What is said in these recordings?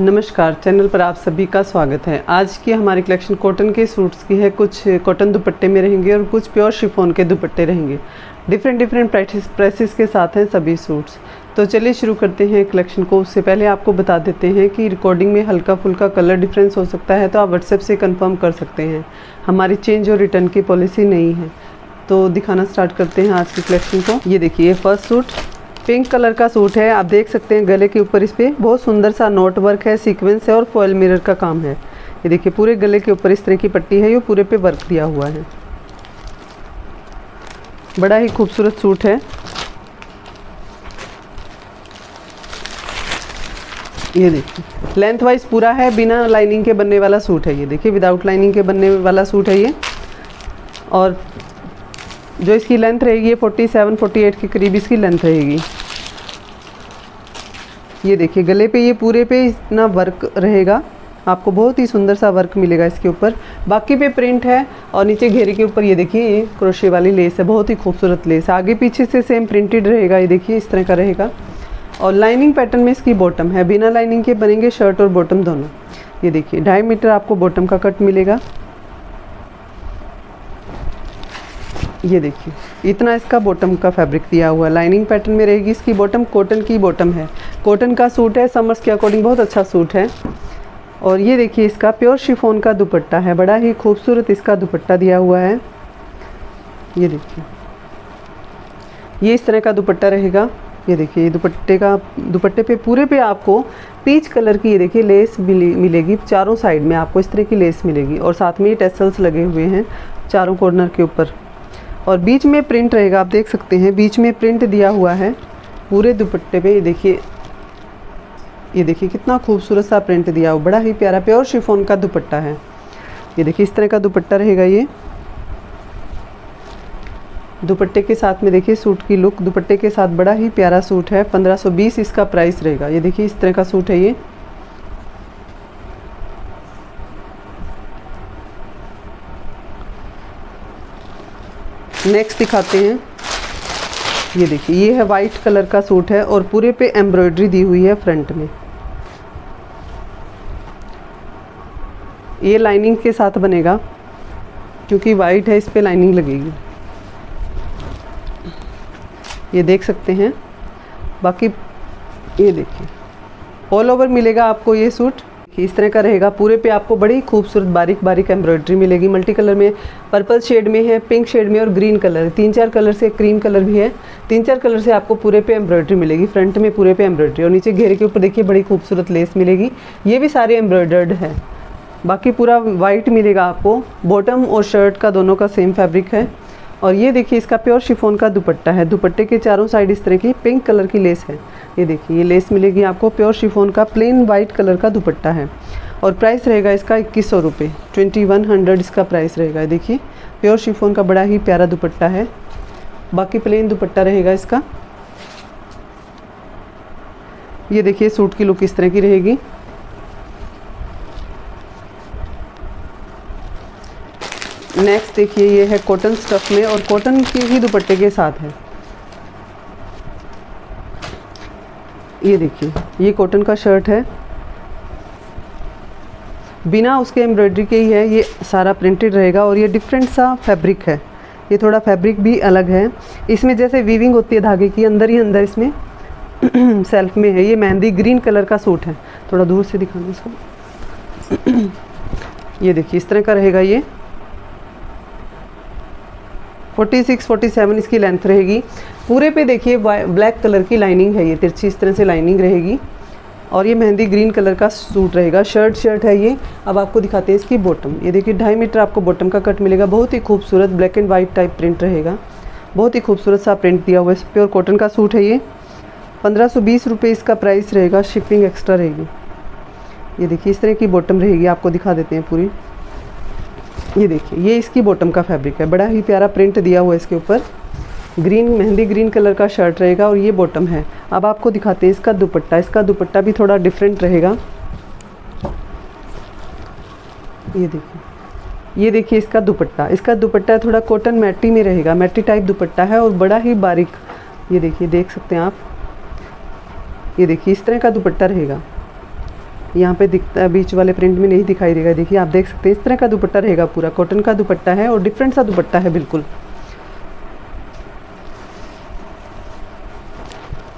नमस्कार, चैनल पर आप सभी का स्वागत है। आज की हमारी कलेक्शन कॉटन के सूट्स की है, कुछ कॉटन दुपट्टे में रहेंगे और कुछ प्योर शिफोन के दुपट्टे रहेंगे। डिफरेंट डिफरेंट प्राइस प्राइसेस के साथ हैं सभी सूट्स। तो चलिए शुरू करते हैं कलेक्शन को। उससे पहले आपको बता देते हैं कि रिकॉर्डिंग में हल्का फुल्का कलर डिफरेंस हो सकता है तो आप व्हाट्सएप से कन्फर्म कर सकते हैं। हमारी चेंज और रिटर्न की पॉलिसी नहीं है। तो दिखाना स्टार्ट करते हैं आज की कलेक्शन को। ये देखिए फ़र्स्ट सूट पिंक कलर का सूट है। आप देख सकते हैं गले के ऊपर इस पर बहुत सुंदर सा नोट वर्क है, सीक्वेंस है और फॉयल मिरर का काम है। ये देखिए, पूरे गले के ऊपर इस तरह की पट्टी है, ये पूरे पे वर्क दिया हुआ है। बड़ा ही खूबसूरत सूट है। ये देखिए लेंथ वाइज पूरा है, बिना लाइनिंग के बनने वाला सूट है ये। देखिए विदाउट लाइनिंग के बनने वाला सूट है ये। और जो इसकी लेंथ रहेगी, ये 47 48 के करीब इसकी लेंथ रहेगी। ये देखिए, गले पे, ये पूरे पे इतना वर्क रहेगा। आपको बहुत ही सुंदर सा वर्क मिलेगा इसके ऊपर। बाकी पे प्रिंट है और नीचे घेरे के ऊपर ये देखिए, ये क्रोशे वाली लेस है, बहुत ही खूबसूरत लेस। है आगे पीछे से सेम प्रिंटेड रहेगा, ये देखिए, इस तरह का रहेगा। और लाइनिंग पैटर्न में इसकी बॉटम है। बिना लाइनिंग के बनेंगे शर्ट और बॉटम दोनों। ये देखिए, ढाई मीटर आपको बॉटम का कट मिलेगा। ये देखिए इतना इसका बॉटम का फैब्रिक दिया हुआ है लाइनिंग पैटर्न में रहेगी इसकी बॉटम कॉटन की बॉटम है। कॉटन का सूट है समर्स के अकॉर्डिंग बहुत अच्छा सूट है। और ये देखिए इसका प्योर शिफोन का दुपट्टा है बड़ा ही खूबसूरत इसका दुपट्टा दिया हुआ है। ये देखिए ये इस तरह का दुपट्टा रहेगा। ये देखिए ये दुपट्टे का दुपट्टे पे पूरे पे आपको पीच कलर की ये देखिए लेस मिले, मिलेगी। चारों साइड में आपको इस तरह की लेस मिलेगी। और साथ में ये टेसल्स लगे हुए हैं चारों कॉर्नर के ऊपर। और बीच में प्रिंट रहेगा, आप देख सकते हैं, बीच में प्रिंट दिया हुआ है, पूरे दुपट्टे पे, ये देखिए ये देखिए कितना खूबसूरत सा प्रिंट दिया हुआ, बड़ा ही प्यारा प्योर शिफोन का दुपट्टा है। ये देखिए, इस तरह का दुपट्टा रहेगा ये। दुपट्टे के साथ में देखिए सूट की लुक दुपट्टे के साथ बड़ा ही प्यारा सूट है 1520 इसका प्राइस रहेगा। ये देखिए, इस तरह का सूट है ये। नेक्स्ट दिखाते हैं। ये देखिए, ये है वाइट कलर का सूट है और पूरे पे एम्ब्रॉयडरी दी हुई है फ्रंट में। ये लाइनिंग के साथ बनेगा, क्योंकि वाइट है, इस पर लाइनिंग लगेगी। ये देख सकते हैं। बाकी ये देखिए ऑल ओवर मिलेगा आपको ये सूट इस तरह का रहेगा। पूरे पे आपको बड़ी खूबसूरत बारीक बारीक एम्ब्रॉयडरी मिलेगी। मल्टी कलर में पर्पल शेड में है, पिंक शेड में और ग्रीन कलर। तीन चार कलर से क्रीम कलर भी है। तीन चार कलर से आपको पूरे पे एम्ब्रॉयडरी मिलेगी। फ्रंट में पूरे पे एम्ब्रॉयडरी और नीचे घेरे के ऊपर देखिए, बड़ी खूबसूरत लेस मिलेगी। ये भी सारे एम्ब्रॉयडर्ड है। बाकी पूरा वाइट मिलेगा आपको। बॉटम और शर्ट का दोनों का सेम फैब्रिक है। और ये देखिए, इसका प्योर शिफोन का दुपट्टा है। दुपट्टे के चारों साइड इस तरह की पिंक कलर की लेस है। ये देखिए, ये लेस मिलेगी आपको। प्योर शिफोन का प्लेन वाइट कलर का दुपट्टा है। और प्राइस रहेगा इसका इक्कीस सौ रुपये ट्वेंटी वन हंड्रेड इसका प्राइस रहेगा। देखिए प्योर शिफोन का बड़ा ही प्यारा दुपट्टा है। बाकी प्लेन दुपट्टा रहेगा इसका। ये देखिए सूट की लुक इस तरह की रहेगी। नेक्स्ट देखिए, ये है कॉटन स्टफ़ में और कॉटन के ही दुपट्टे के साथ है। ये देखिए, ये कॉटन का शर्ट है। बिना उसके एम्ब्रॉयडरी के ही है, ये सारा प्रिंटेड रहेगा और ये डिफरेंट सा फैब्रिक है। ये थोड़ा फैब्रिक भी अलग है। इसमें जैसे वीविंग होती है धागे की, अंदर ही अंदर इसमें सेल्फ में है। ये मेहंदी ग्रीन कलर का सूट है। थोड़ा दूर से दिखाना इसको। ये देखिए, इस तरह का रहेगा ये। 46 47 इसकी लेंथ रहेगी। पूरे पे देखिए ब्लैक कलर की लाइनिंग है ये, तिरछी इस तरह से लाइनिंग रहेगी। और ये मेहंदी ग्रीन कलर का सूट रहेगा। शर्ट शर्ट है ये। अब आपको दिखाते हैं इसकी बॉटम ये देखिए, ढाई मीटर आपको बॉटम का कट मिलेगा। बहुत ही खूबसूरत black and white type print रहेगा। बहुत ही खूबसूरत सा प्रिंट दिया हुआ है। प्योर कॉटन का सूट है ये। पंद्रह सौ बीस रुपये इसका प्राइस रहेगा। शिपिंग एक्स्ट्रा रहेगी। ये देखिए, इस तरह की बॉटम रहेगी। आपको दिखा देते हैं पूरी। ये देखिए, ये इसकी बॉटम का फैब्रिक है। बड़ा ही प्यारा प्रिंट दिया हुआ है इसके ऊपर। ग्रीन मेहंदी ग्रीन कलर का शर्ट रहेगा और ये बॉटम है। अब आपको दिखाते हैं इसका दुपट्टा। इसका दुपट्टा भी थोड़ा डिफरेंट रहेगा। ये देखिए। ये देखिए इसका दुपट्टा। इसका दुपट्टा थोड़ा कॉटन मैटी में रहेगा। मैटी टाइप दुपट्टा है और बड़ा ही बारीक। ये देखिए, देख सकते हैं आप। ये देखिए, इस तरह का दुपट्टा रहेगा। यहाँ पे दिखता है बीच वाले प्रिंट में नहीं दिखाई देगा। देखिए आप देख सकते हैं इस तरह का दुपट्टा रहेगा पूरा। कॉटन का दुपट्टा है और डिफरेंट सा दुपट्टा है बिल्कुल।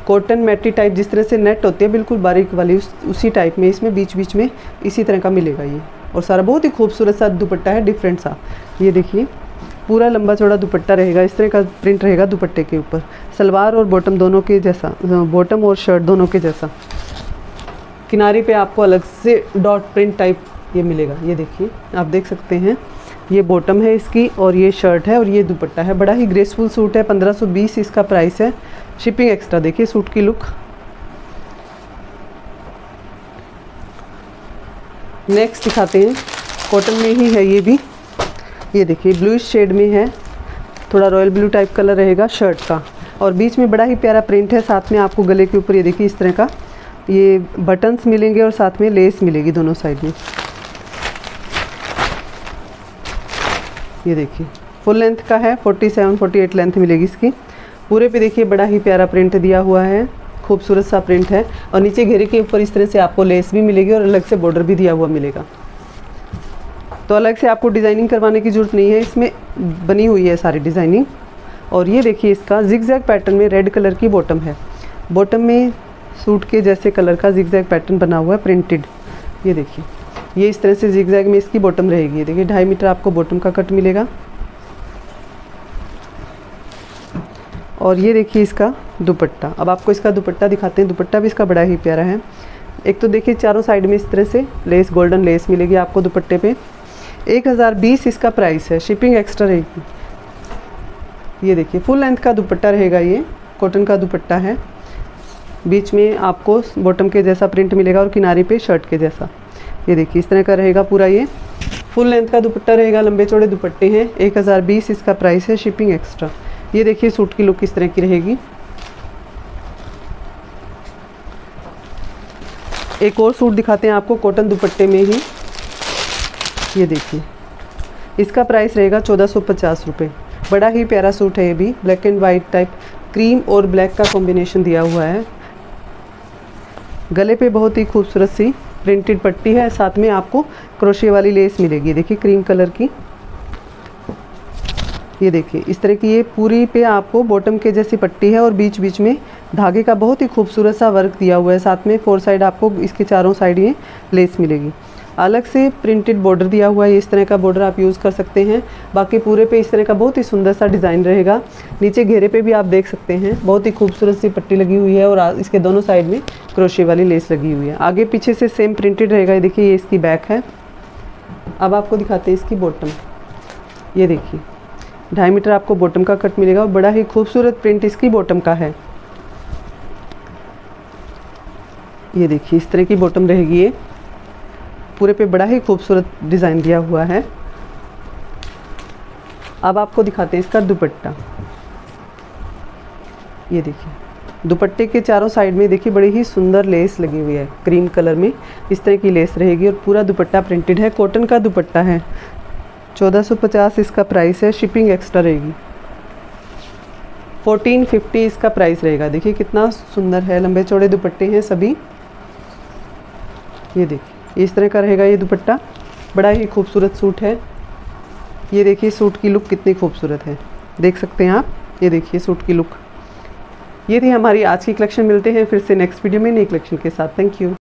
कॉटन मैटी टाइप जिस तरह से नेट होती है बिल्कुल बारीक वाली उस, उसी टाइप में इसमें बीच बीच में इसी तरह का मिलेगा ये। और सारा बहुत ही खूबसूरत सा दुपट्टा है डिफरेंट सा। ये देखिए पूरा लंबा चौड़ा दुपट्टा रहेगा इस तरह का प्रिंट रहेगा दुपट्टे के ऊपर। सलवार और बॉटम दोनों के जैसा बॉटम और शर्ट दोनों के जैसा। किनारे पे आपको अलग से डॉट प्रिंट टाइप ये मिलेगा। ये देखिए, आप देख सकते हैं। ये बॉटम है इसकी और ये शर्ट है और ये दुपट्टा है। बड़ा ही ग्रेसफुल सूट है 1520 इसका प्राइस है। शिपिंग एक्स्ट्रा देखिए सूट की लुक नेक्स्ट दिखाते हैं। कॉटन में ही है ये भी। ये देखिए ब्लू शेड में है। थोड़ा रॉयल ब्लू टाइप कलर रहेगा शर्ट का। और बीच में बड़ा ही प्यारा प्रिंट है, साथ में आपको गले के ऊपर ये देखिए इस तरह का। ये बटन्स मिलेंगे और साथ में लेस मिलेगी दोनों साइड में। ये देखिए फुल लेंथ का है 47 48 लेंथ मिलेगी इसकी। पूरे पे देखिए, बड़ा ही प्यारा प्रिंट दिया हुआ है, खूबसूरत सा प्रिंट है। और नीचे घेरे के ऊपर इस तरह से आपको लेस भी मिलेगी और अलग से बॉर्डर भी दिया हुआ मिलेगा। तो अलग से आपको डिज़ाइनिंग करवाने की ज़रूरत नहीं है, इसमें बनी हुई है सारी डिज़ाइनिंग और ये देखिए, इसका जिग पैटर्न में रेड कलर की बॉटम है। बॉटम में सूट के जैसे कलर का जिग जैग पैटर्न बना हुआ है प्रिंटेड ये देखिए। ये इस तरह से जिग जैग में इसकी बॉटम रहेगी। ये देखिए, ढाई मीटर आपको बॉटम का कट मिलेगा। और ये देखिए इसका दुपट्टा। अब आपको इसका दुपट्टा दिखाते हैं। दुपट्टा भी इसका बड़ा ही प्यारा है। एक तो देखिए, चारों साइड में इस तरह से लेस गोल्डन लेस मिलेगी आपको दुपट्टे पे। एक हज़ार बीस इसका प्राइस है। शिपिंग एक्स्ट्रा रहेगी। ये देखिए फुल लेंथ का दुपट्टा रहेगा ये। कॉटन का दुपट्टा है। बीच में आपको बॉटम के जैसा प्रिंट मिलेगा और किनारे पे शर्ट के जैसा। ये देखिए, इस तरह का रहेगा पूरा ये। फुल लेंथ का दुपट्टा रहेगा, लंबे चौड़े दुपट्टे हैं। एक हज़ार बीस इसका प्राइस है शिपिंग एक्स्ट्रा ये देखिए सूट की लुक इस तरह की रहेगी। एक और सूट दिखाते हैं आपको कॉटन दुपट्टे में ही। ये देखिए, इसका प्राइस रहेगा चौदह सौ पचास रुपये बड़ा ही प्यारा सूट है ये भी। Black and white type cream और ब्लैक का कॉम्बिनेशन दिया हुआ है। गले पे बहुत ही खूबसूरत सी प्रिंटेड पट्टी है। साथ में आपको क्रोशे वाली लेस मिलेगी। देखिए क्रीम कलर की। ये देखिए, इस तरह की ये पूरी पे आपको बॉटम के जैसी पट्टी है और बीच बीच में धागे का बहुत ही खूबसूरत सा वर्क दिया हुआ है। साथ में फोर साइड आपको इसके चारों साइड ये लेस मिलेगी। अलग से प्रिंटेड बॉर्डर दिया हुआ है। इस तरह का बॉर्डर आप यूज़ कर सकते हैं। बाकी पूरे पे इस तरह का बहुत ही सुंदर सा डिज़ाइन रहेगा। नीचे घेरे पे भी आप देख सकते हैं। बहुत ही खूबसूरत सी पट्टी लगी हुई है और इसके दोनों साइड में क्रोशे वाली लेस लगी हुई है। आगे पीछे से सेम प्रिंटेड रहेगा। ये देखिए, ये इसकी बैक है। अब आपको दिखाते हैं इसकी बॉटम ये देखिए, ढाई मीटर आपको बॉटम का कट मिलेगा और बड़ा ही खूबसूरत प्रिंट इसकी बॉटम का है। ये देखिए, इस तरह की बॉटम रहेगी ये। पूरे पे बड़ा ही खूबसूरत डिज़ाइन दिया हुआ है। अब आपको दिखाते हैं इसका दुपट्टा। ये देखिए, दुपट्टे के चारों साइड में देखिए बड़ी ही सुंदर लेस लगी हुई है, क्रीम कलर में। इस तरह की लेस रहेगी और पूरा दुपट्टा प्रिंटेड है, कॉटन का दुपट्टा है। 1450 इसका प्राइस है, शिपिंग एक्स्ट्रा रहेगी। 1450 इसका प्राइस रहेगा। देखिए कितना सुंदर है, लंबे चौड़े दुपट्टे हैं सभी। ये देखिए। इस तरह का रहेगा ये दुपट्टा। बड़ा ही खूबसूरत सूट है। ये देखिए सूट की लुक कितनी खूबसूरत है। देख सकते हैं आप? ये देखिए सूट की लुक। ये थी हमारी आज की कलेक्शन मिलते हैं फिर से नेक्स्ट वीडियो में नई कलेक्शन के साथ। Thank you